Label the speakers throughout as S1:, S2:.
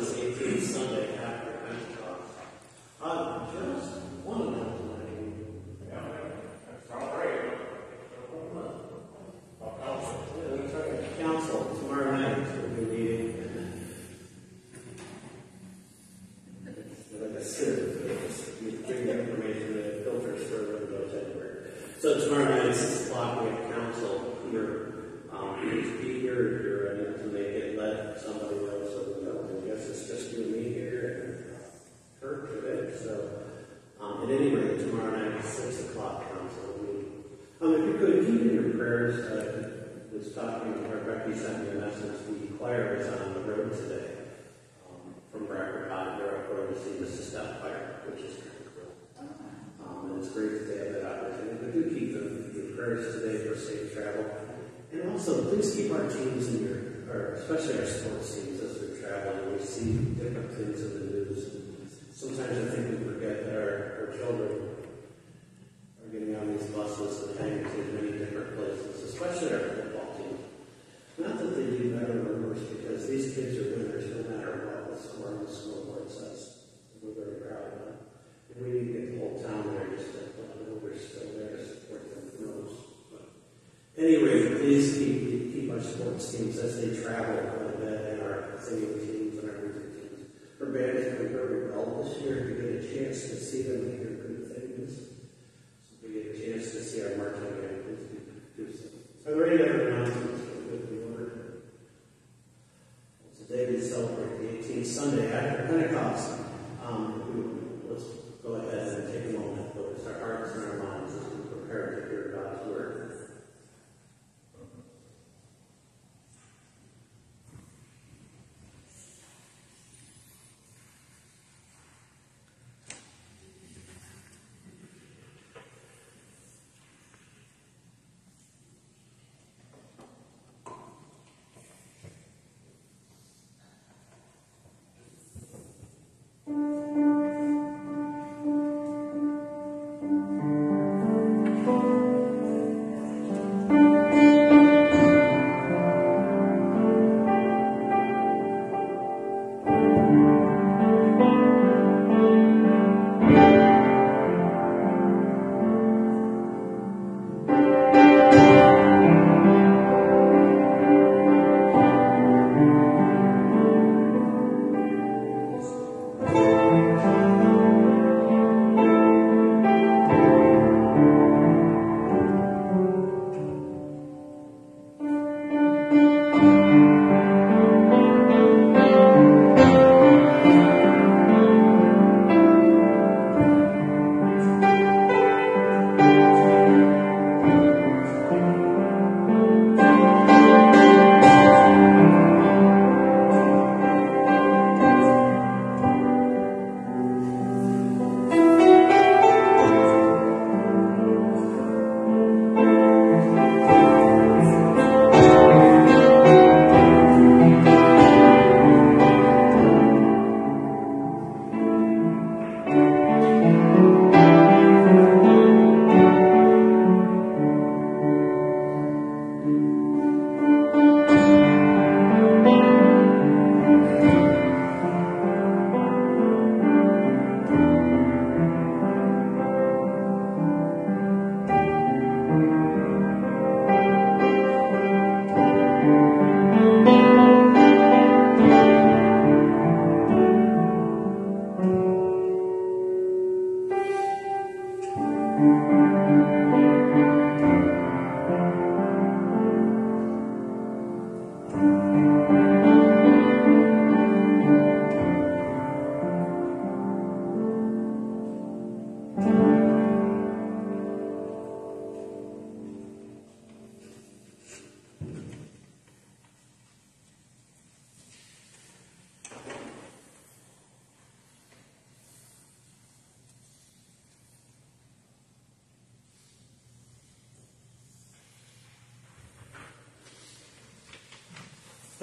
S1: this 18th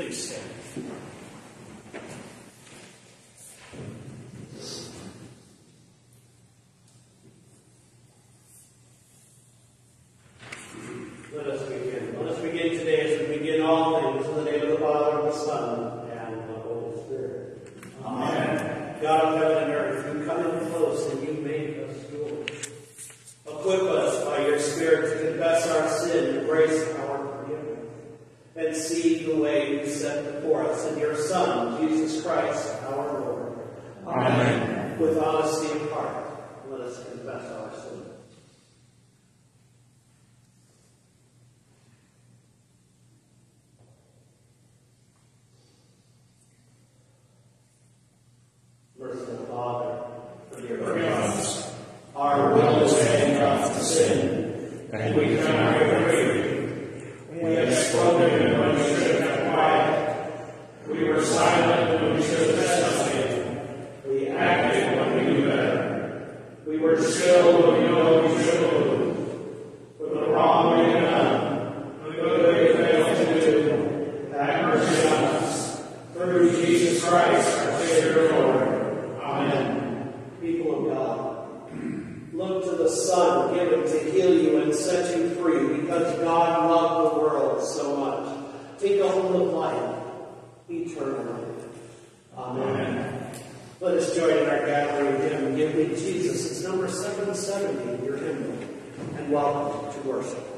S1: Please stand. Let us begin. Let us begin today as we begin all things in the name of the Father, and the Son, and the Holy Spirit. God of heaven and earth, you come in close and you make us yours. Equip us by your Spirit to confess our sin, embrace our forgiveness, and see the way you set before us in your Son, Jesus Christ, our Lord.
S2: Amen.
S1: With honesty of heart, let us confess our sin. Merciful Father, forgive us. Our will is hanging off to sin,
S2: and
S1: we cannot get free. We have spoken when we should have quiet. We were silent when we should have said something. We acted when we knew better. We were still when we know we should have moved. With the wrong we have done, the good we failed to do. Have mercy on us. Through Jesus Christ, our Savior Lord. Amen. People of God, look to the Son given to heal you and set you free because God loved the world so much. Take a hold of life, eternal life. Amen. Let us join in our gathering hymn, Give Me Jesus. It's number 770 in your hymnal. And welcome to worship.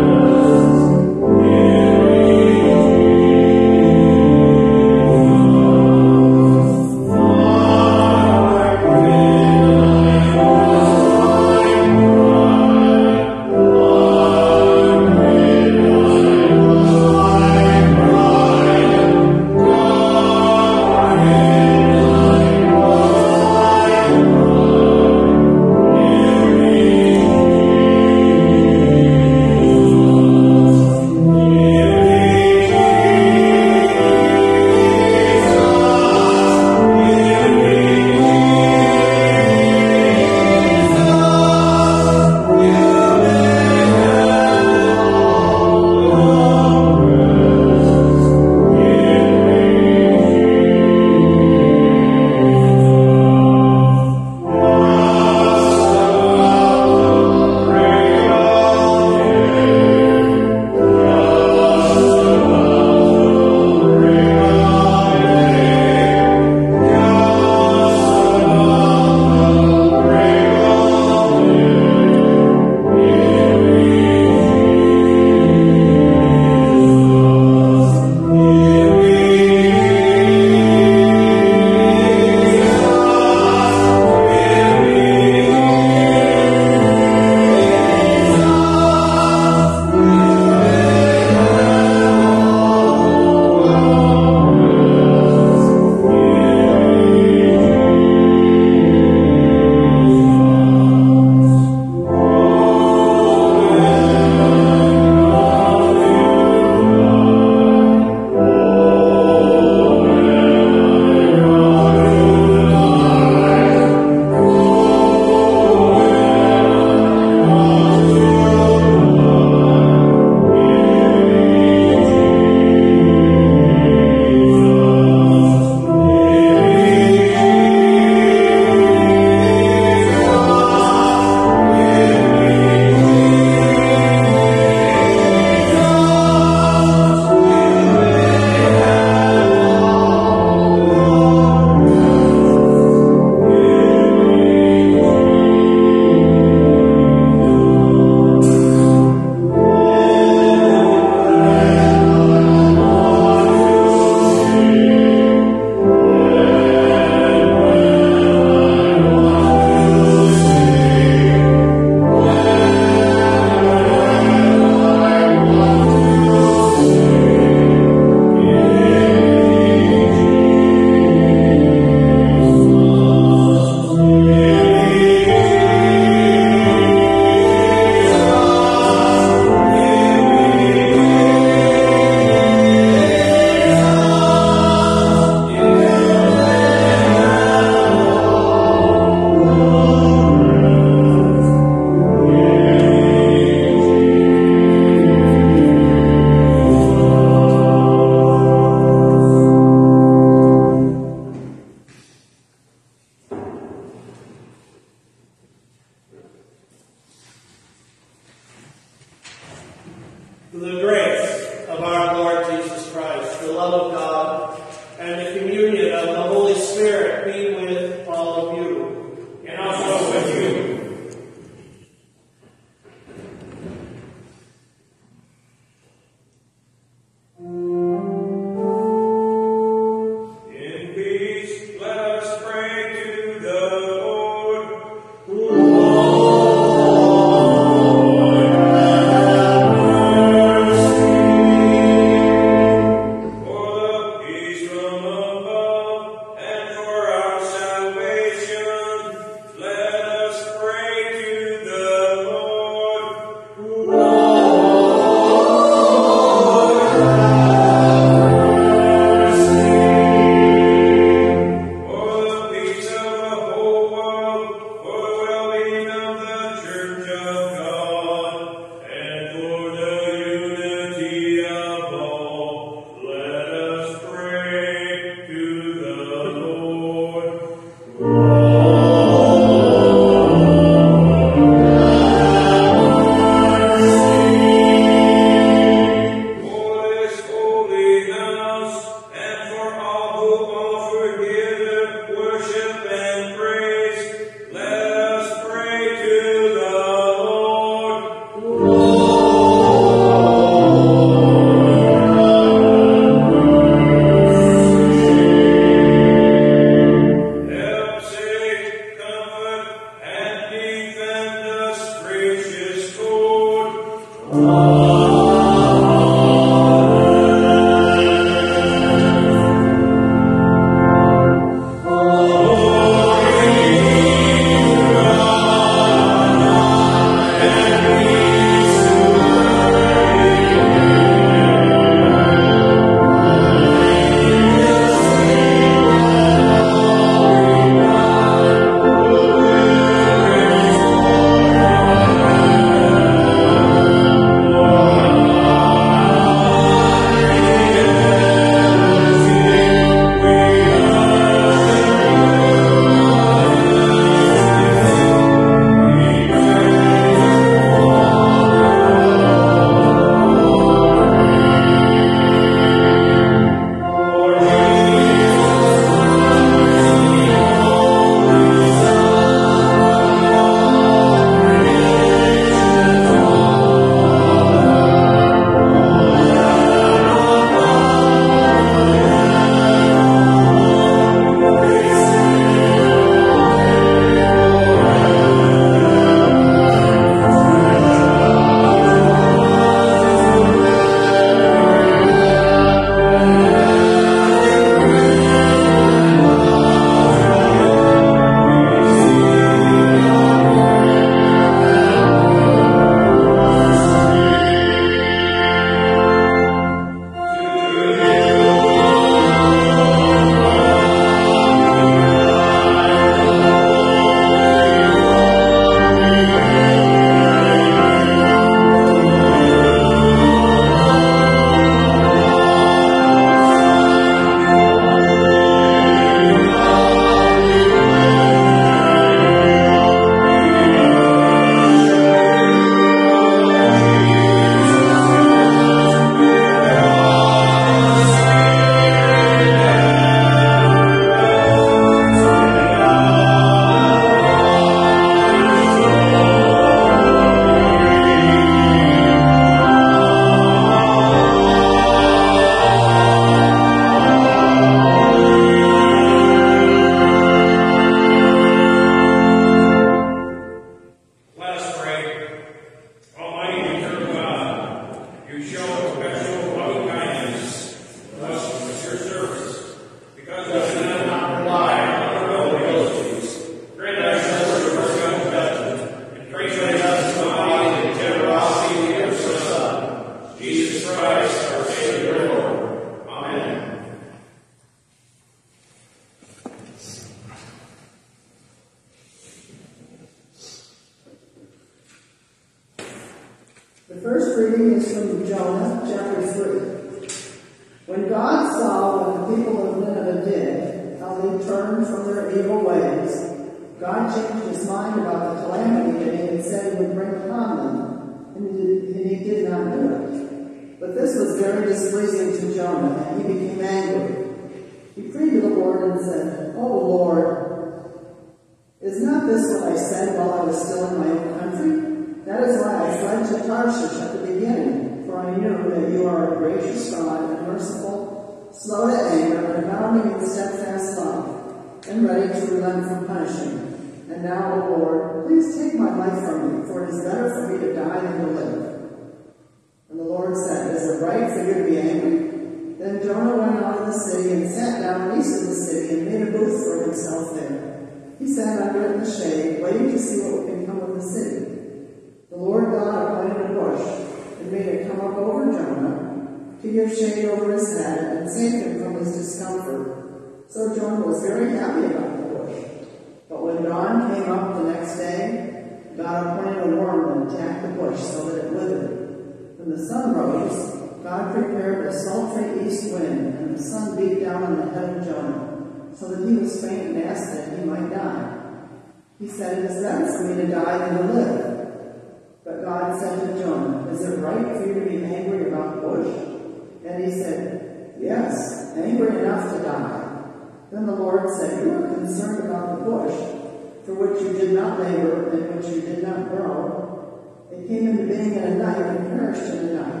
S3: said,
S1: You are concerned about the bush for which you did not labor and which you did not grow. It came into being in a night and perished in a night.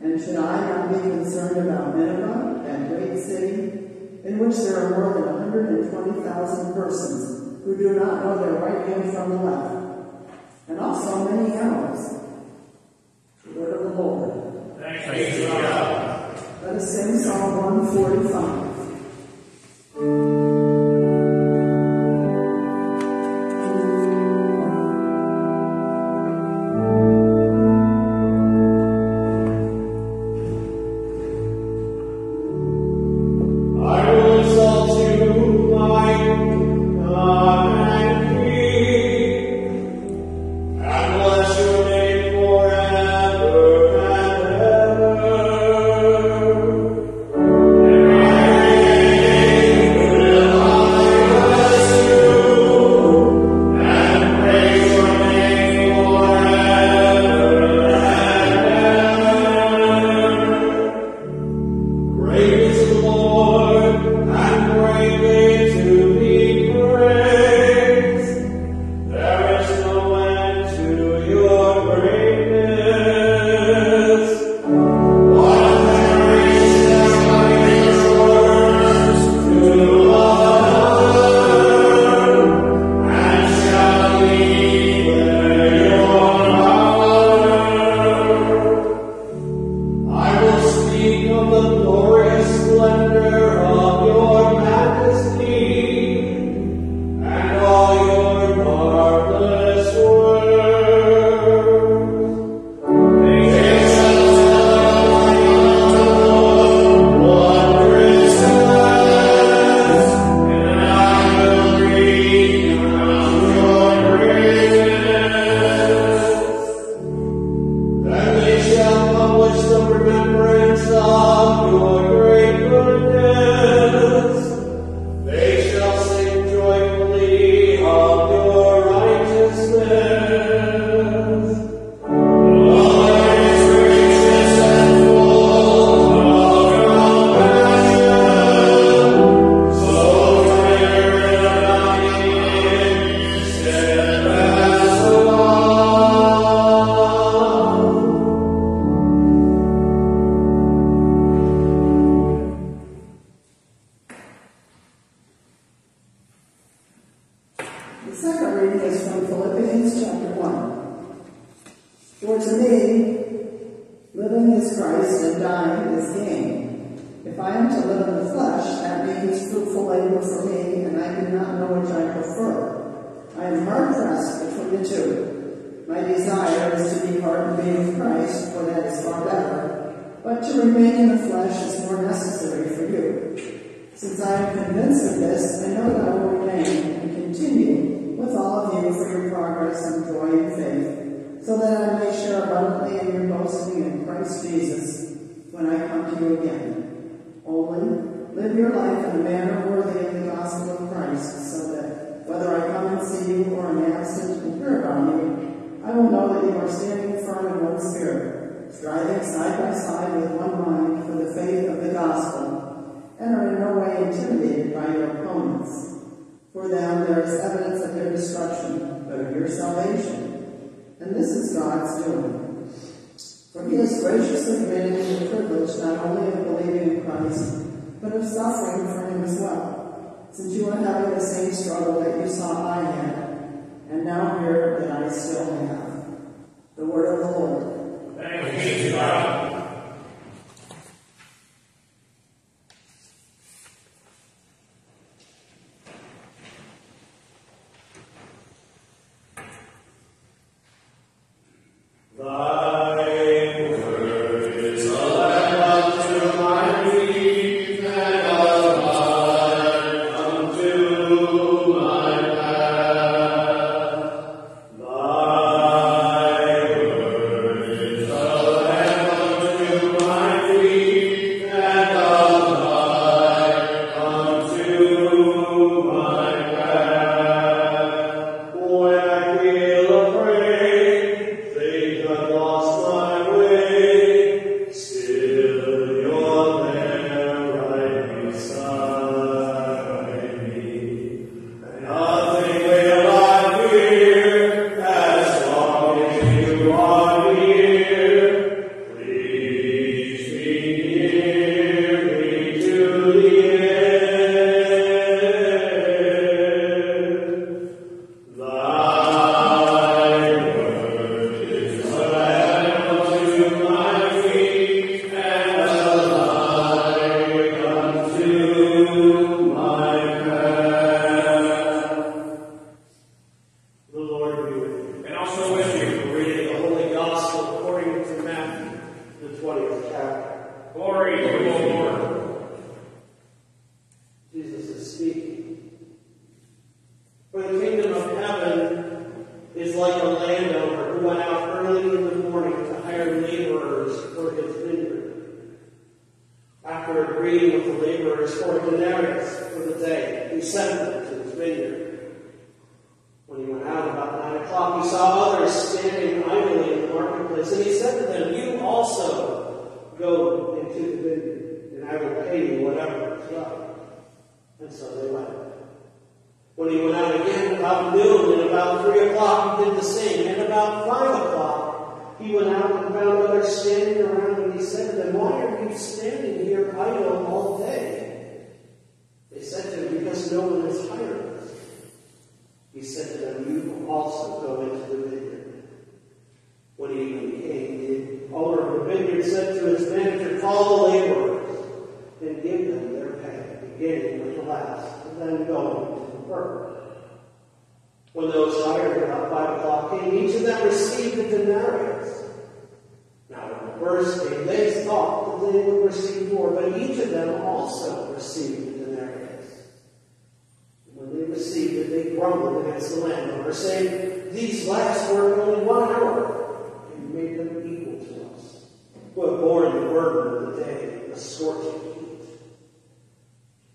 S1: And should I not be concerned about Nineveh, that great city, in which there are more than 120,000 persons who do not know their right hand from the left, and also many animals? The word of the Lord.
S4: Thanks be to God.
S1: Let us sing Psalm 145.
S5: Then
S1: going to first. When those hired about five o'clock came, each of them received a denarius. Now, when the first came, they thought that they would receive more, but each of them also received a denarius. When they received it, they grumbled against the landowner, saying, These last worked only one hour, and you made them equal to us, who have borne the burden of the day, the scorching heat.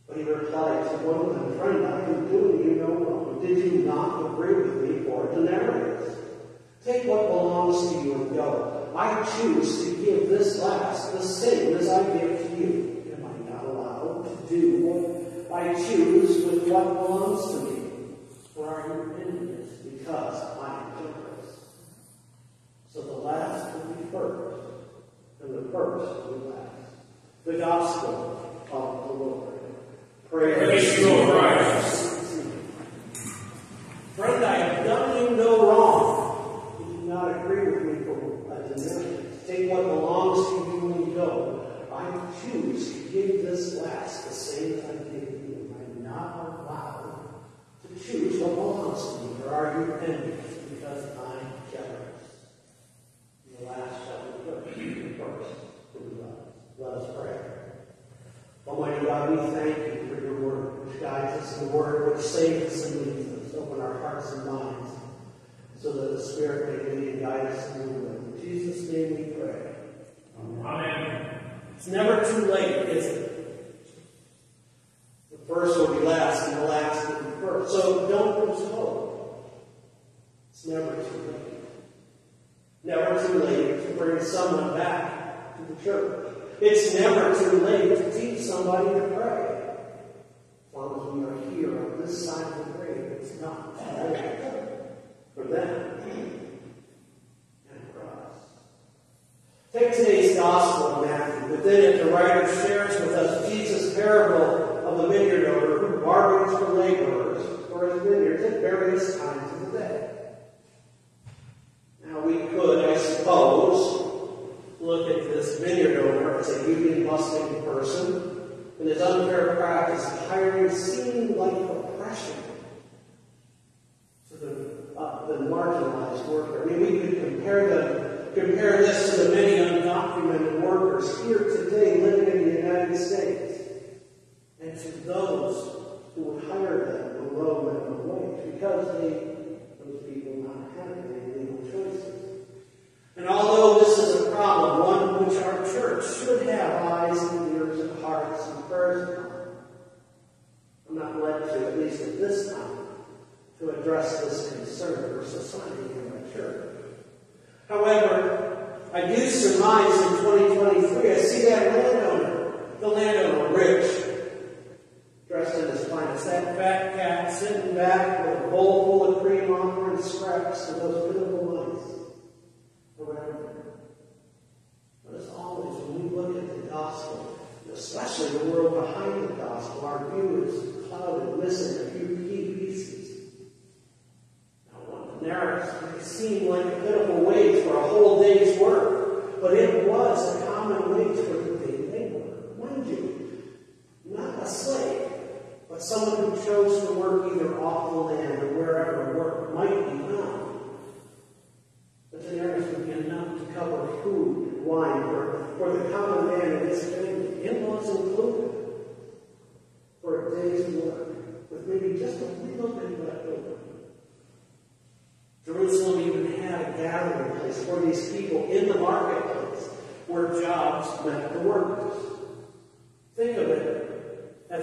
S1: But he replied to one of them, Friend, I am doing you no wrong. Did you not agree with me for denarius? Take what belongs to you and go. I choose to give this last the same as I give to you. Am I not allowed to do what I choose with what belongs to me? Or are you envious because I am generous? So the last will be first, and the first will be last. The gospel of the Lord.
S4: Praise you, O Christ.
S1: Friend, I have done you no wrong. You do not agree with me for a denarius. Take what belongs to you and go. To give this last the same I gave you. Am not allowed to choose what belongs to me. Or are you envious because I'm generous? The last first, the first. Let us pray. Almighty God, we thank you for your word, which guides us, the word which saves us and leads us. Open our hearts and minds so that the Spirit may lead and guide us in your way. In Jesus' name we pray.
S4: Amen.
S1: It's never too late, is it? The first will be last, and the last will be first. So don't lose hope. It's never too late. Never too late to bring someone back to the church. It's never too late to teach somebody to pray. As long as we are here on this side of the grave, it's not too late for them. fitted the writer shares with us Jesus' parable of the vineyard owner who bargains for laborers for his vineyards at various times of the day. Now we could, I suppose, look at this vineyard owner as a union busting person and his unfair practice of hiring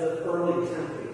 S1: as early temple.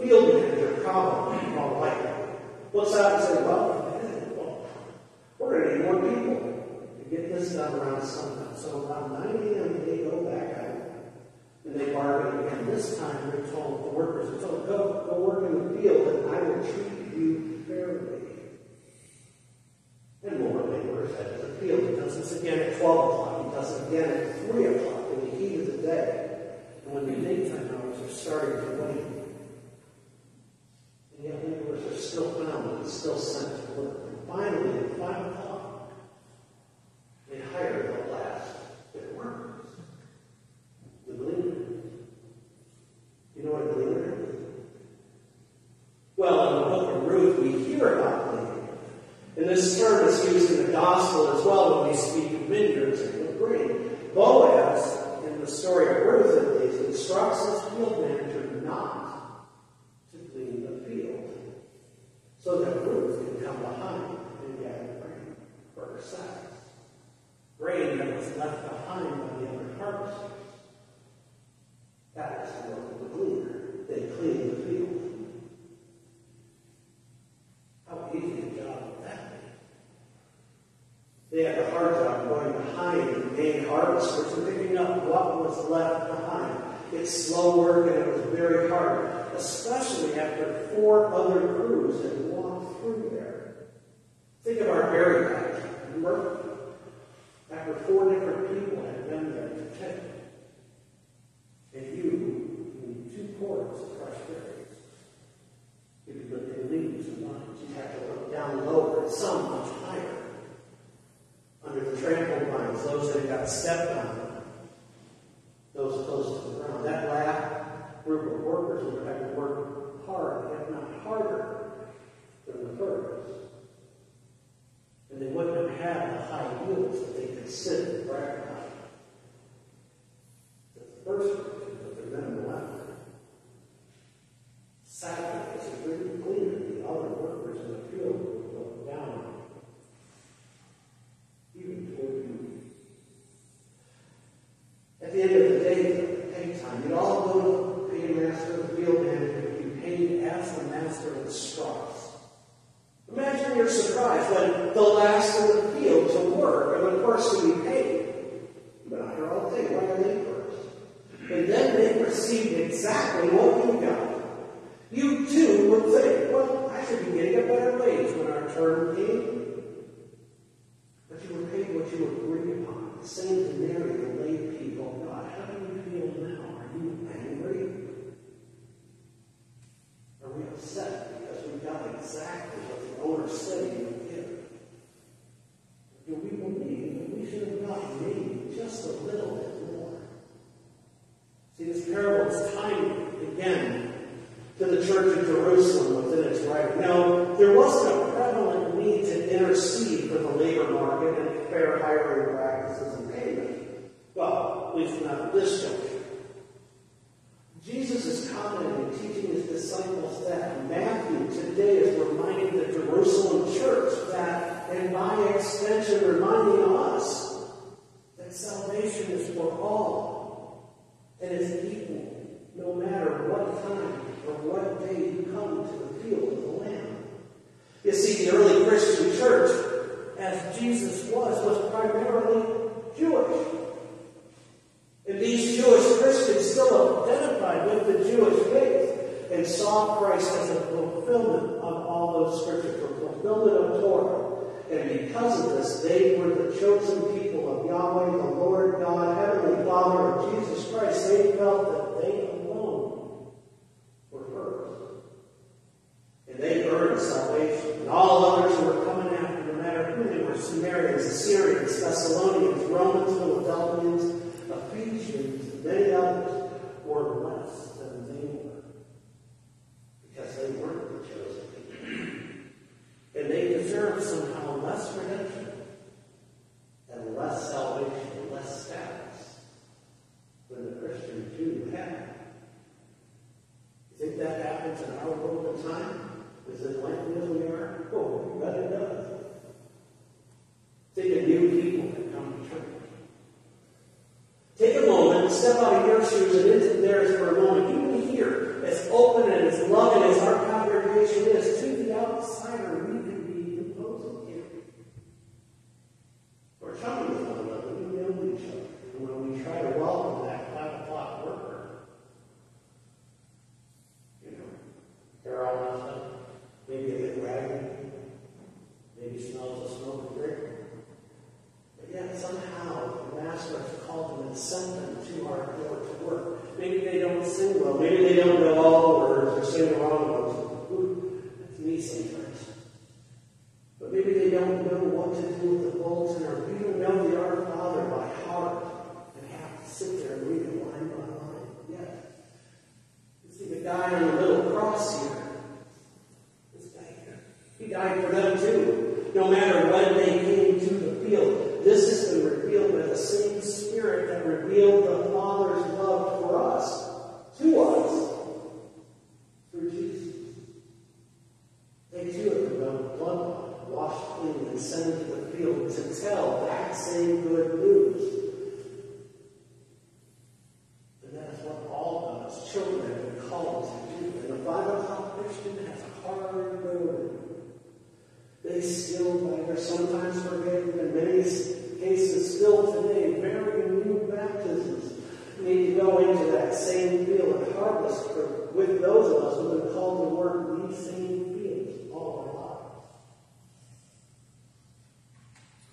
S1: field manager comment on later. What's that I say, well, we're going to need more people to get this done around sundown. So about 9 a.m., they go back out and they bargain. And this time, they're told the workers, they told go, go work in the field and I will treat you fairly. And more laborers head to the field. He does this again at 12 o'clock. He does it again at 3 o'clock in the heat of the day. And when the daytime hours are starting to wane,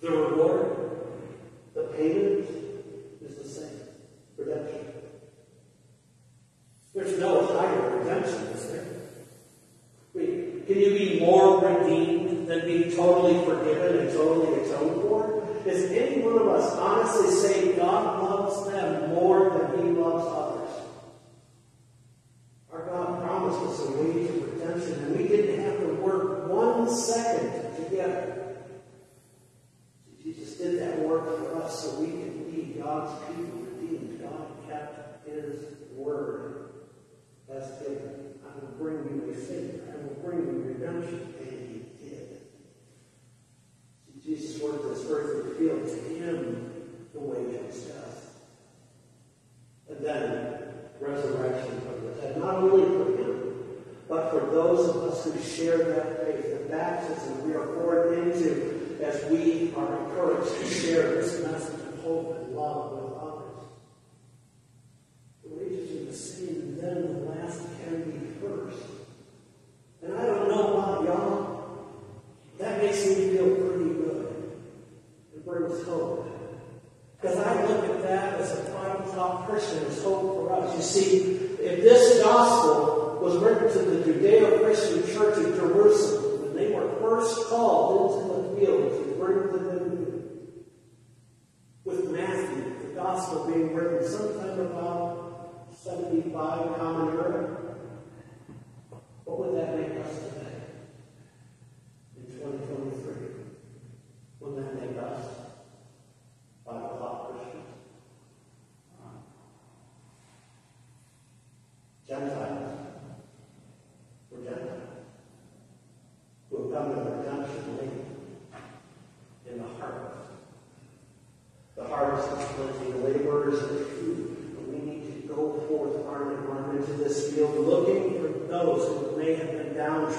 S1: The reward, the payment is the same redemption. There's no higher redemption, is there? Wait, can you be more redeemed than be totally forgiven and totally atoned for? Is any one of us honestly saying God loves them more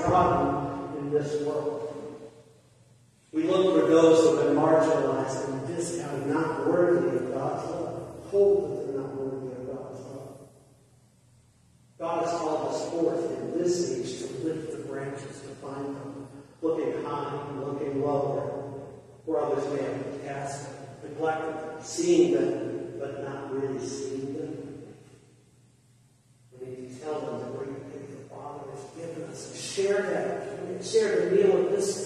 S1: problem in this world. We look for those who have been marginalized and discounted, not worthy of God's love, hold that they're not worthy of God's love. God has called us forth in this age to lift the branches to find them, looking high and looking low, where others may have cast, neglected, seeing them, but not really seeing Share a meal of this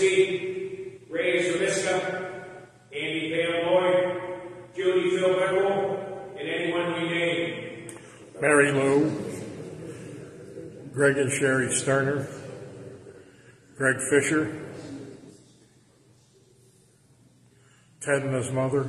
S6: Ray Zaviska, Andy Palloy, Judy Philbettle, and anyone we name.
S4: Mary Lou, Greg and Sherry Sterner, Greg Fisher, Ted and his mother,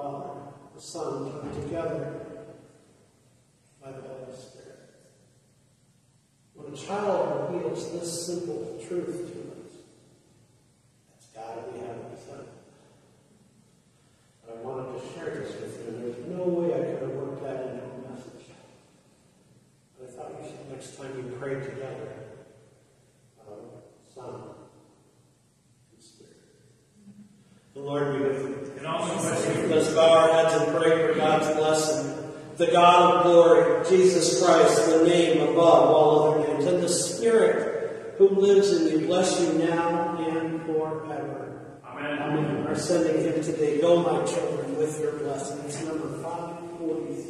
S6: Father, the
S1: Son, come together by the Holy Spirit. When a child reveals this simple truth to us, Jesus Christ, the name above all other names, and the Spirit who lives in you, bless you now and forever.
S6: Amen.
S1: Amen. Our sending hymn today. Go, my children, with your blessings. Number 540.